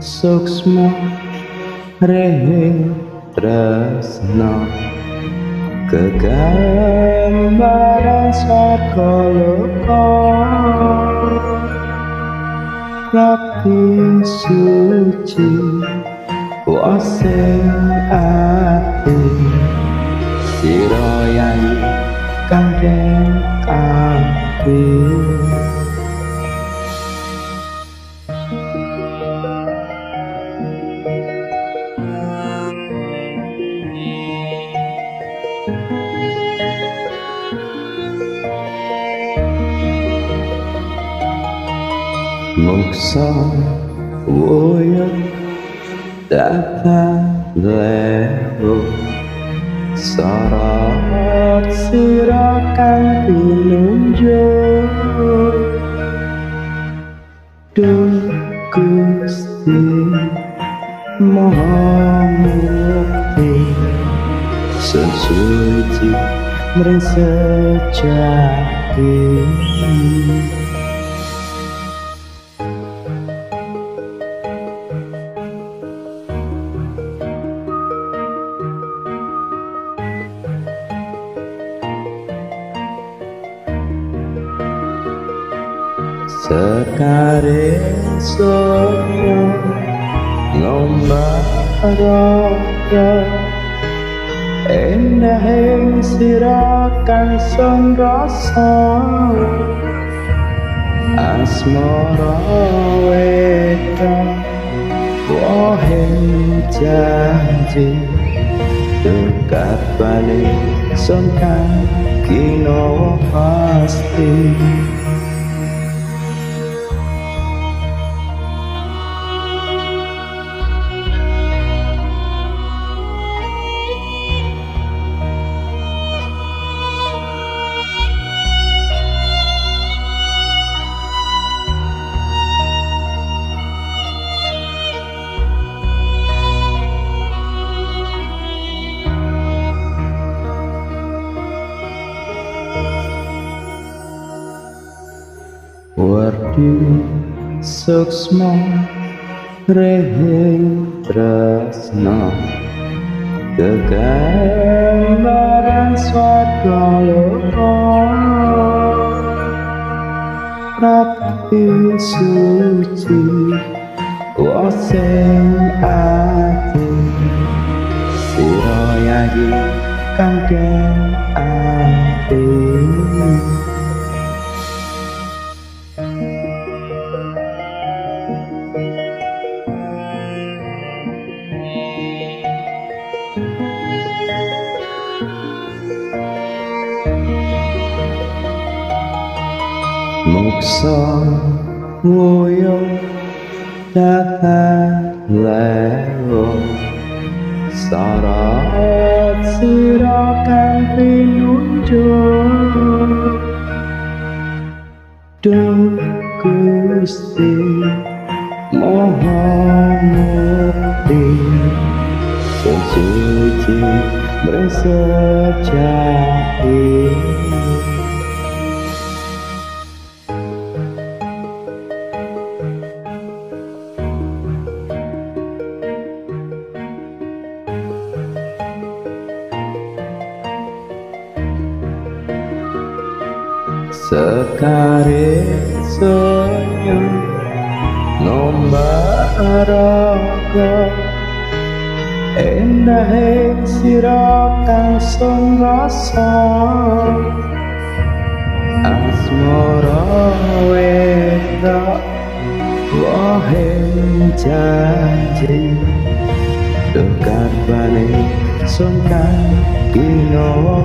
Suksma Rehe Tresno. Kegambaran Swarga Loko Rapi Suci Wasing Ati. Siroyan Kandeng Ati Moksa wo ya dataleo Sorot sirakan pinunjuk Dun gusti moho mukti Sesuci merasa sejati. Sekare soyo ngombaraya endah ing sirakan son. Rasa asmara weta wohen janji dekat balik son kino pasti Wardi suksma rehing tresna Kegambaran swarga loko Rapi suci Waseng ati. Siroyahi kandeng ati moksa woyo dapat lewo sarat sirakan pinunjuk. Duh Gusti mohon mukti. Sesuci bersejati sekare soyo nombaraga endah sirakan son rasa asmara weda wahen janji. Dekat balik son kan kino